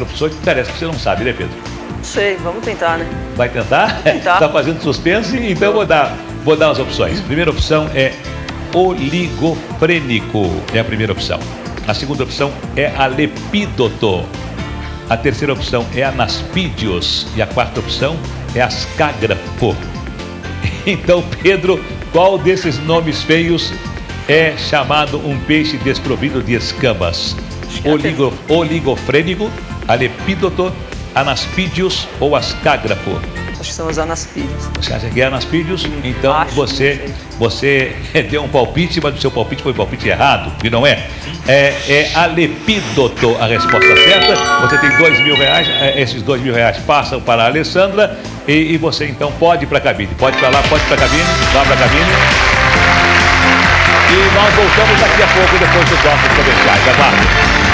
opções que parece que você não sabe, né, Pedro? Sei, vamos tentar, né? Vai tentar? Tentar. Está fazendo suspense? Então vou dar, vou dar as opções. Primeira opção é oligofrênico, é a primeira opção. A segunda opção é alepídoto. A terceira opção é anaspídeos. E a quarta opção é ascágrafo. Então, Pedro, qual desses nomes feios é chamado um peixe desprovido de escamas? Oligo, oligofrênico, alepídoto, anaspídeos ou ascágrafo? Acho que são os anaspídeos. Você acha que é anaspídeos? Então Acho, você, você deu um palpite, mas o seu palpite foi um palpite errado, e não é? É, é alepídoto a resposta certa. Você tem dois mil reais, é, esses dois mil reais passam para a Alessandra e, e você então pode ir para a cabine. Pode para lá, pode ir para a cabine, vá para a cabine. E nós voltamos daqui a pouco depois dos nossos comerciais. Aguarde.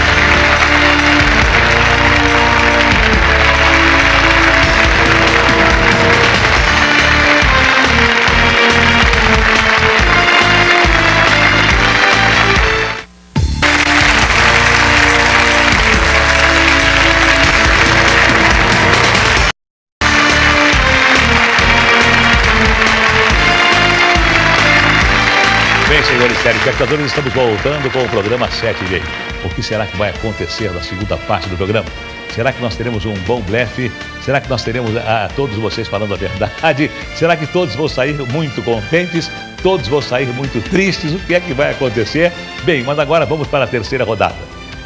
Bem, senhores telespectadores, estamos voltando com o programa 7 g O que será que vai acontecer na segunda parte do programa? Será que nós teremos um bom blefe? Será que nós teremos a, a todos vocês falando a verdade? Será que todos vão sair muito contentes? Todos vão sair muito tristes? O que é que vai acontecer? Bem, mas agora vamos para a terceira rodada.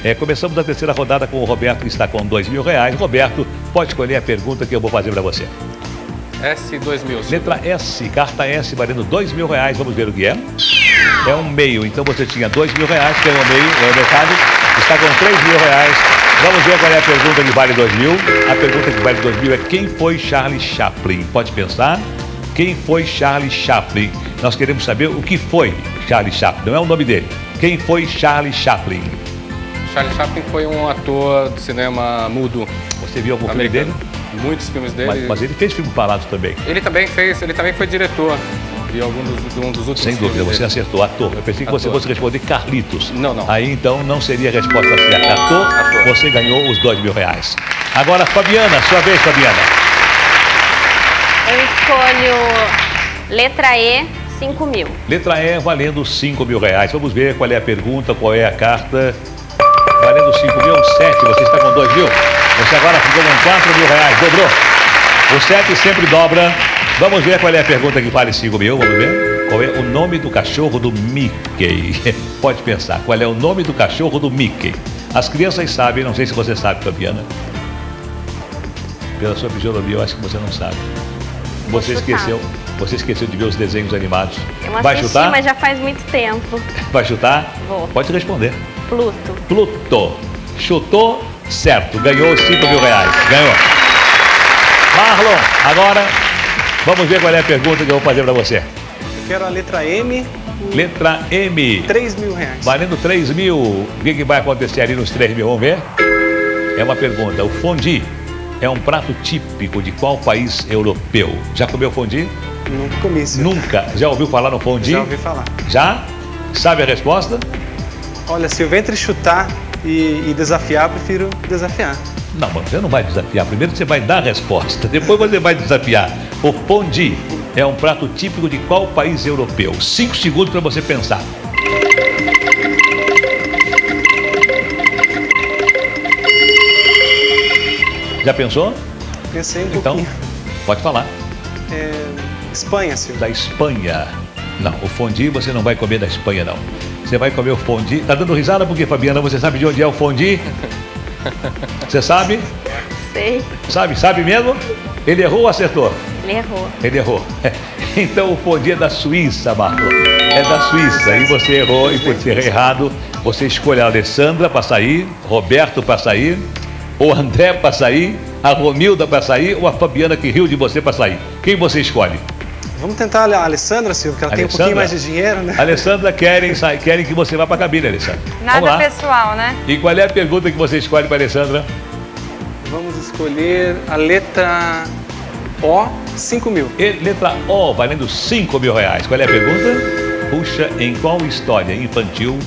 É, começamos a terceira rodada com o Roberto, que está com dois mil reais. Roberto, pode escolher a pergunta que eu vou fazer para você. S2000. Letra S, carta S valendo dois mil reais. Vamos ver o que é. É um meio. Então você tinha dois mil reais, ganhou um meio, ganhou metade. Está com três mil reais. Vamos ver qual é a pergunta que vale dois mil. A pergunta que vale dois mil é quem foi Charlie Chaplin? Pode pensar. Quem foi Charlie Chaplin? Nós queremos saber o que foi Charlie Chaplin. Não é o nome dele. Quem foi Charlie Chaplin? Charlie Chaplin foi um ator do cinema mudo Você viu algum filme americano. dele? Muitos filmes dele. Mas, mas ele fez filme falado também. Ele também fez, ele também foi diretor de algum dos, de um dos últimos Sem dúvida, você dele. acertou. Ator. Eu pensei que você Ator. fosse responder Carlitos. Não, não. Aí então não seria a resposta certa. Ator, Ator. você ganhou os dois mil reais. Agora, Fabiana, sua vez, Fabiana. Eu escolho letra E, 5 mil. Letra E valendo 5 mil reais. Vamos ver qual é a pergunta, qual é a carta. Valendo 5 mil, 7. Você está com 2 mil. Você agora ficou com 4 mil reais. Dobrou. O 7 sempre dobra. Vamos ver qual é a pergunta que vale 5 mil. Vamos ver. Qual é o nome do cachorro do Mickey? Pode pensar. Qual é o nome do cachorro do Mickey? As crianças sabem, não sei se você sabe, Fabiana. Pela sua fisionomia, eu acho que você não sabe. Você esqueceu. Você esqueceu de ver os desenhos animados. Eu Vai assisti, chutar? mas já faz muito tempo. Vai chutar? Vou. Pode responder. Pluto. Pluto. Chutou, certo. Ganhou os 5 mil reais. Ganhou. Marlon, agora vamos ver qual é a pergunta que eu vou fazer para você. Eu quero a letra M, Letra M. 3 mil reais. Valendo 3 mil. O que, que vai acontecer ali nos 3 mil? Vamos ver? É uma pergunta. O fondue é um prato típico de qual país europeu? Já comeu fondue? Nunca comi, senhor. Nunca. Já ouviu falar no fondue? Já ouvi falar. Já? Sabe a resposta? Olha, se eu ventre chutar e, e desafiar, prefiro desafiar. Não, mas você não vai desafiar. Primeiro você vai dar a resposta, depois você vai desafiar. O fondue é um prato típico de qual país europeu? Cinco segundos para você pensar. Já pensou? Pensei um Então, pouquinho. pode falar. É, Espanha, senhor. Da Espanha. Não, o fondue você não vai comer da Espanha, não. Você vai comer o fondue. Tá dando risada porque, Fabiana, você sabe de onde é o fondue? Você sabe? Sei. Sabe? Sabe mesmo? Ele errou ou acertou? Ele errou. Ele errou. Então o fondue é da Suíça, Marco. É da Suíça. E você errou, e por ter errado, você escolhe a Alessandra para sair, Roberto para sair, o André para sair, a Romilda para sair ou a Fabiana que riu de você para sair. Quem você escolhe? Vamos tentar a Alessandra, senhor, porque ela tem um pouquinho Alessandra? mais de dinheiro, né? Alessandra, querem, querem que você vá para a cabine, Alessandra. Nada pessoal, né? E qual é a pergunta que você escolhe para Alessandra? Vamos escolher a letra O, 5 mil. E letra O, valendo 5 mil reais. Qual é a pergunta? Puxa, em qual história infantil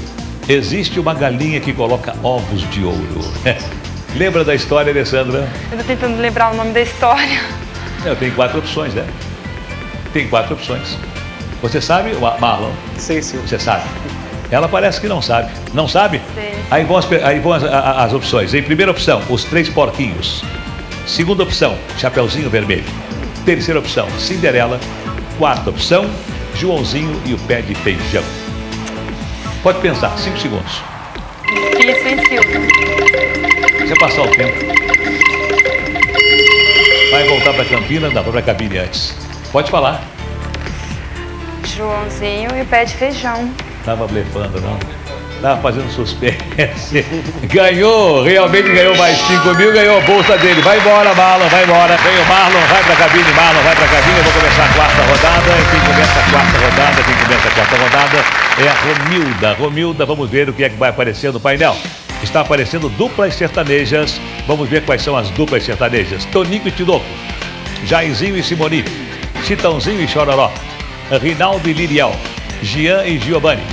existe uma galinha que coloca ovos de ouro? Lembra da história, Alessandra? Eu tô tentando lembrar o nome da história. Eu tenho quatro opções, né? Tem quatro opções. Você sabe, Ma- Marlon? Sim, sim. Você sabe? Ela parece que não sabe. Não sabe? Sei. Aí vão, as, aí vão as, as opções. Em primeira opção, os três porquinhos. Segunda opção, Chapeuzinho Vermelho. Terceira opção, Cinderela. Quarta opção, Joãozinho e o pé de feijão. Pode pensar, cinco segundos. Difícil, hein, Silvio? Você passar o tempo. Vai voltar para Campinas, dá para cabine antes. Pode falar. Joãozinho e o pé de feijão. Tava blefando, não? Tava fazendo suspense. Ganhou, realmente ganhou mais 5 mil, ganhou a bolsa dele. Vai embora, Marlon, vai embora. Vem o Marlon, vai pra cabine, Marlon, vai pra cabine. Eu vou começar a quarta rodada. E quem começa a quarta rodada, quem começa a quarta rodada é a Romilda. Romilda, vamos ver o que é que vai aparecer no painel. Está aparecendo duplas sertanejas. Vamos ver quais são as duplas sertanejas. Tonico e Tinoco. Jairzinho e Simoni, Chitãozinho e Chororó, Rinaldo e Liriel, Gian e Giovanni,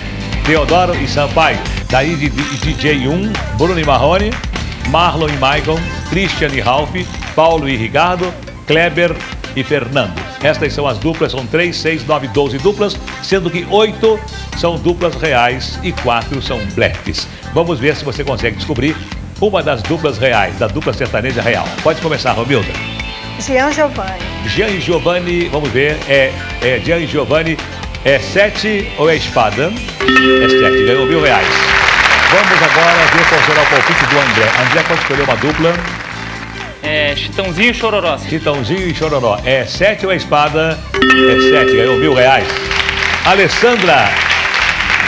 Teodoro e Sampaio, daí de DJ 1, Bruno e Marrone, Marlon e Michael, Christian e Ralph, Paulo e Ricardo, Kleber e Fernando. Estas são as duplas, são 3, 6, 9, 12 duplas, sendo que 8 são duplas reais e 4 são blefs. Vamos ver se você consegue descobrir uma das duplas reais, da dupla sertaneja real. Pode começar, Romilda. Jean Giovanni. Jean e Giovanni, vamos ver, é, é Jean e Giovanni, é sete ou é espada? É sete, ganhou mil reais. Vamos agora ver qual será o palpite do André. André pode escolher uma dupla, É, Chitãozinho e Chororó. Chitãozinho e Chororó. É sete ou é espada? É sete, ganhou mil reais. Alessandra,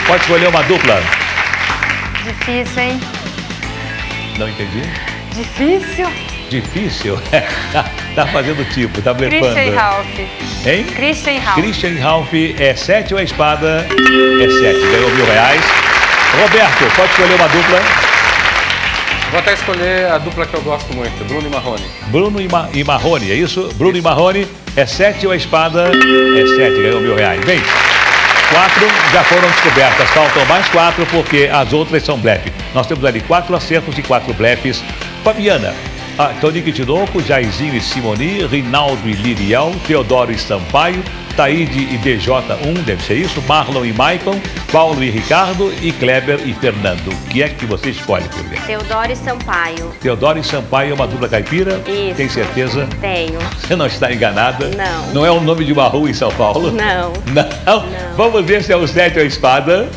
pode escolher uma dupla. Difícil, hein? Não entendi. Difícil? Difícil. tá, fazendo tipo, tá blefando. Christian Ralph. Hein? Christian Ralph. Christian Ralph é 7 ou é espada? É 7, ganhou mil reais. Roberto, pode escolher uma dupla. Vou até escolher a dupla que eu gosto muito, Bruno e Marrone. Bruno e, Ma e Marrone, é isso? Bruno e Marrone é 7 ou é espada? É 7, ganhou mil reais. Bem, quatro já foram descobertas, faltam mais quatro porque as outras são blefe. Nós temos ali quatro acertos e quatro blefes. Fabiana, ah, Tonico Tinoco, Jairzinho e Simoni, Rinaldo e Liriel, Teodoro e Sampaio, Taíde e DJ1, deve ser isso, Marlon e Maicon, Paulo e Ricardo e Kleber e Fernando. O que é que você escolhe, Silvia? Teodoro e Sampaio. Teodoro e Sampaio é uma dupla caipira? Isso. Tem certeza? Tenho. Você não está enganada? Não. Não é o nome de uma rua em São Paulo? Não. Não? Vamos ver se é o 7 ou a espada.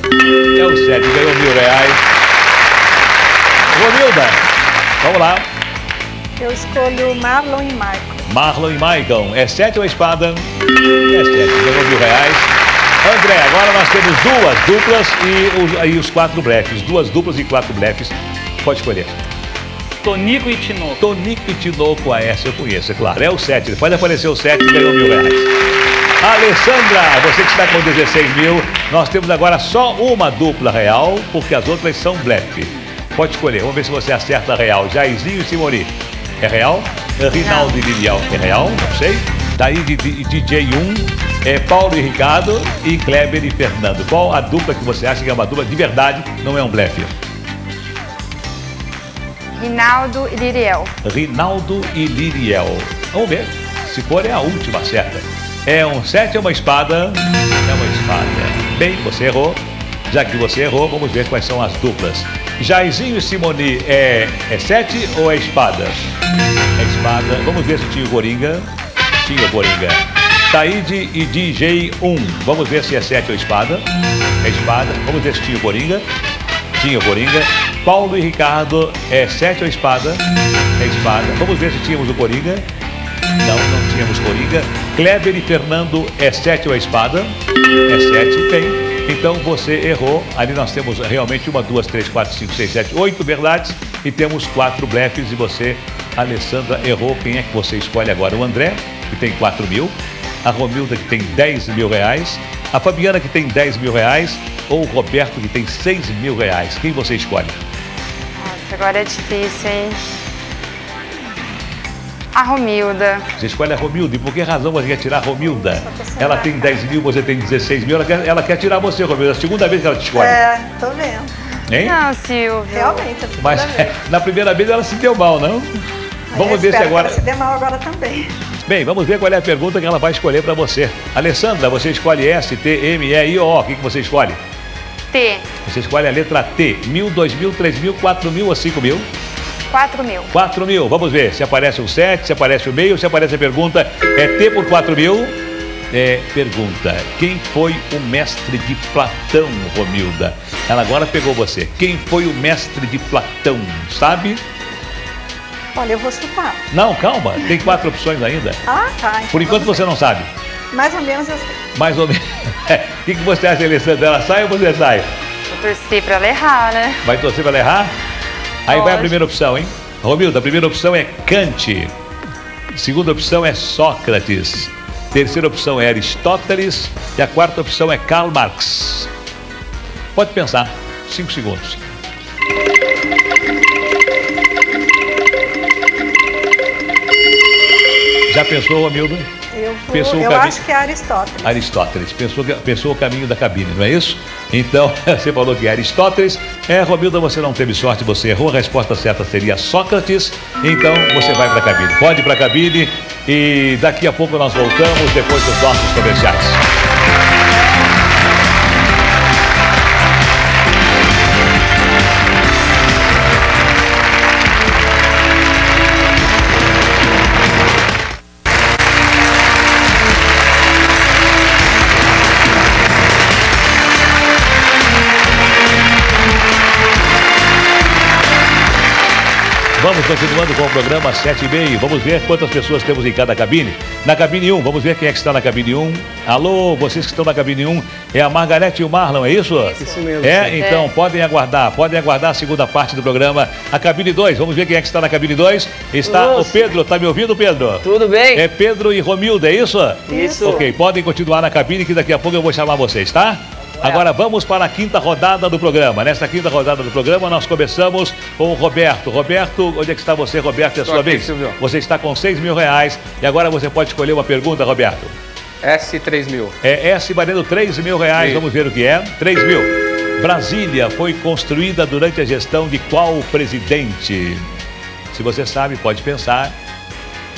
É o 7, ganhou mil reais. Romilda, vamos lá. Eu escolho Marlon e Michael. Marlon e Maicon, é 7 ou a espada? É 7, ganhou mil reais. André, agora nós temos duas duplas e os, aí os quatro blefs. Duas duplas e quatro blefs. Pode escolher. Tonico e Tinoco. Tonico e Tinoco, a essa eu conheço, é claro. É o 7. Pode aparecer o 7 e ganhou mil reais. Alessandra, você que está com 16 mil, nós temos agora só uma dupla real, porque as outras são blefe. Pode escolher, vamos ver se você acerta a real. Jairzinho e Simoni. É real? É Rinaldo e Lilial. É real? Não sei. Daí DJ 1, é Paulo e Ricardo e Kleber e Fernando. Qual a dupla que você acha que é uma dupla de verdade, não é um blefe? Rinaldo e Liriel. Rinaldo e Liriel. Vamos ver. Se for, é a última certa. É um 7 ou uma espada? É uma espada. Bem, você errou. Já que você errou, vamos ver quais são as duplas. Jairzinho e Simoni é, é 7 ou é espada? É espada. Vamos ver se tinha o Coringa. Tinha o Coringa. Taíde e DJ 1. Vamos ver se é 7 ou espada. É espada. Vamos ver se tinha o Coringa. Tinha o Coringa. Paulo e Ricardo é 7 ou espada? É espada. Vamos ver se tínhamos o Coringa. Não, não tínhamos Coringa. Kleber e Fernando é 7 ou é espada? É 7, tem. Então você errou. Ali nós temos realmente uma, duas, três, quatro, cinco, seis, sete, oito verdades e temos quatro blefes. E você, Alessandra, errou. Quem é que você escolhe agora? O André, que tem 4 mil. A Romilda, que tem 10 mil reais. A Fabiana, que tem 10 mil reais. Ou o Roberto, que tem 6 mil reais. Quem você escolhe? Nossa, agora é difícil, hein? A Romilda. Você escolhe a Romilda. E por que razão você quer tirar a Romilda? Ela tem 10 mil, você tem 16 mil. Ela quer, ela quer tirar você, Romilda. É a segunda vez que ela te escolhe. É, tô vendo. Hein? Não, Silvio. Realmente, tudo Mas na primeira vez ela se deu mal, não? Mas Vamos ver se que agora. ela se dê mal agora também. Bem, vamos ver qual é a pergunta que ela vai escolher para você. Alessandra, você escolhe S, T, M, E, I O. O que, que você escolhe? T. Você escolhe a letra T. Mil, dois mil, três mil, quatro mil ou cinco mil? 4 mil. 4 mil. Vamos ver se aparece um 7, se aparece o meio, se aparece a pergunta. É T por 4 mil? É, pergunta: quem foi o mestre de Platão, Romilda? Ela agora pegou você. Quem foi o mestre de Platão? Sabe? Olha, eu vou chutar. Não, calma, tem quatro opções ainda. Ah, tá. então Por enquanto você não sabe. Mais ou menos eu sei. Mais ou menos. O que, que você acha, Alessandra? Ela sai ou você sai? Vou torcer pra ela errar, né? Vai torcer para ela errar? Aí vai a primeira opção, hein? Romilda, a primeira opção é Kant. Segunda opção é Sócrates. Terceira opção é Aristóteles. E a quarta opção é Karl Marx. Pode pensar. Cinco segundos. Já pensou, Romilda? Eu, vou, Pensou eu acho que é Aristóteles. Aristóteles. Pensou, pensou o caminho da cabine, não é isso? Então, você falou que é Aristóteles. É, Romilda, você não teve sorte, você errou. A resposta certa seria Sócrates. Então, você vai para a cabine. Pode ir para a cabine e daqui a pouco nós voltamos depois dos nossos comerciais. Vamos continuando com o programa 7 e meio. Vamos ver quantas pessoas temos em cada cabine. Na cabine 1, vamos ver quem é que está na cabine 1. Alô, vocês que estão na cabine 1, é a Margarete e o Marlon, é isso? Isso mesmo. É, então podem aguardar, podem aguardar a segunda parte do programa. A cabine 2, vamos ver quem é que está na cabine 2. Está o Nossa. Pedro, tá me ouvindo, Pedro? Tudo bem? É Pedro e Romilda, é isso? Isso. Ok, podem continuar na cabine que daqui a pouco eu vou chamar vocês, tá? Agora vamos para a quinta rodada do programa. Nesta quinta rodada do programa, nós começamos com o Roberto. Roberto, onde é que está você, Roberto? É a sua aqui, vez. Silvio. Você está com 6 mil reais e agora você pode escolher uma pergunta, Roberto. S3000. É S valendo 3 mil reais, Sim. vamos ver o que é. 3 mil. Brasília foi construída durante a gestão de qual presidente? Se você sabe, pode pensar.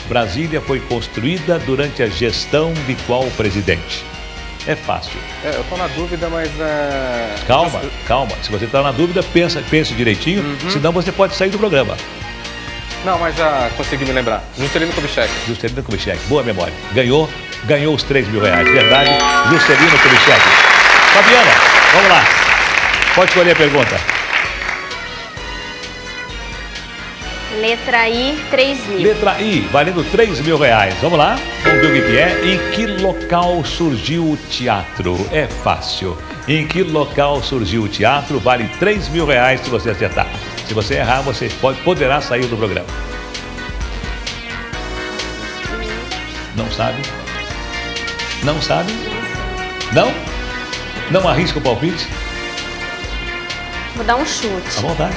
Brasília foi construída durante a gestão de qual presidente? É fácil. É, eu tô na dúvida, mas. é, Calma, calma. Se você está na dúvida, pensa, pense direitinho, Uhum. senão você pode sair do programa. Não, mas já consegui me lembrar. Juscelino Kubitschek. Juscelino Kubitschek, boa memória. Ganhou, ganhou os 3 mil reais. Verdade, Juscelino Kubitschek. Fabiana, vamos lá. Pode escolher a pergunta. Letra I, 3 mil. Letra I, valendo 3 mil reais. Vamos lá, vamos ver o que é. Em que local surgiu o teatro? É fácil. Em que local surgiu o teatro? Vale 3 mil reais se você acertar. Se você errar, você pode, poderá sair do programa. Não sabe? Não sabe? Não? Não arrisca o palpite? Vou dar um À chute. vontade.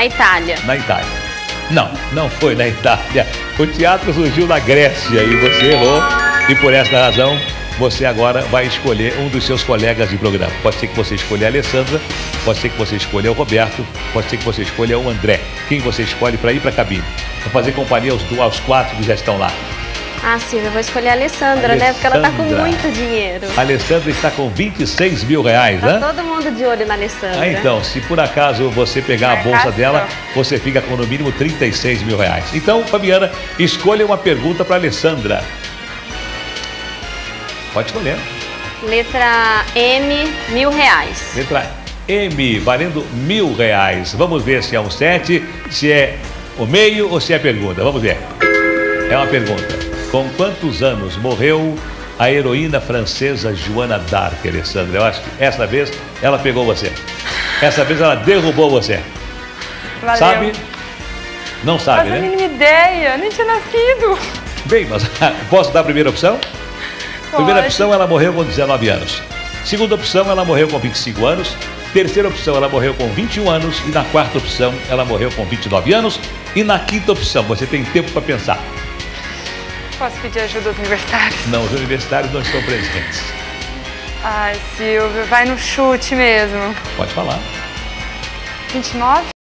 A Itália. Na Itália. Não, não foi na Itália. O teatro surgiu na Grécia e você errou. E por essa razão, você agora vai escolher um dos seus colegas de programa. Pode ser que você escolha a Alessandra, pode ser que você escolha o Roberto, pode ser que você escolha o André. Quem você escolhe para ir para a cabine? Para fazer companhia aos, aos quatro que já estão lá. Ah, Silvia, eu vou escolher a Alessandra, né? Porque ela tá com Alessandra. muito dinheiro. A Alessandra está com 26 mil reais, Tá né? todo mundo de olho na Alessandra. Ah, então, se por acaso você pegar a bolsa dela, você fica com no mínimo 36 mil reais. Então, Fabiana, escolha uma pergunta para Alessandra. Pode escolher. Letra M, mil reais. Letra M, valendo mil reais. Vamos ver se é um 7, se é o meio ou se é pergunta. Vamos ver. É uma pergunta. Com quantos anos morreu a heroína francesa Joana d'Arc, Alessandra? Eu acho que essa vez ela pegou você. Essa vez ela derrubou você. Valeu. Sabe? Não sabe, Faz a né? mínima ideia, nem tinha nascido. Bem, mas posso dar a primeira opção? Primeira Pode. opção, ela morreu com 19 anos. Segunda opção, ela morreu com 25 anos. Terceira opção, ela morreu com 21 anos. E na quarta opção, ela morreu com 29 anos. E na quinta opção, você tem tempo para pensar posso pedir ajuda aos universitários? Não, os universitários não estão presentes. Ai, Silvio, vai no chute mesmo. Pode falar. 29?